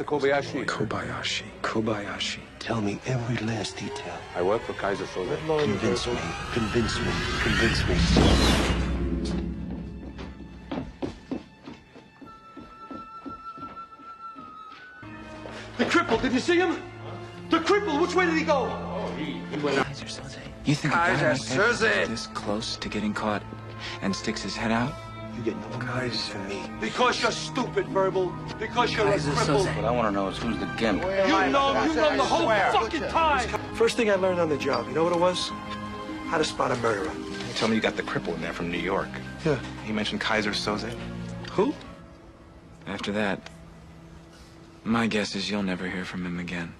to Kobayashi? Kobayashi. Kobayashi. Tell me every last detail. I work for Keyser Soze. Convince me. Convince me. Convince me. The cripple, did you see him? The cripple, which way did he go? Keyser Soze. You think a guy Keyser like that Soze. is this close to getting caught and sticks his head out? You get no guidance from me. Because you're stupid, Verbal. Because you're a cripple. What I want to know is who's the gimp. You know, you know the whole fucking time. First thing I learned on the job, you know what it was? How to spot a murderer. You told me you got the cripple in there from New York. Yeah. He mentioned Keyser Soze. Who? After that, my guess is you'll never hear from him again.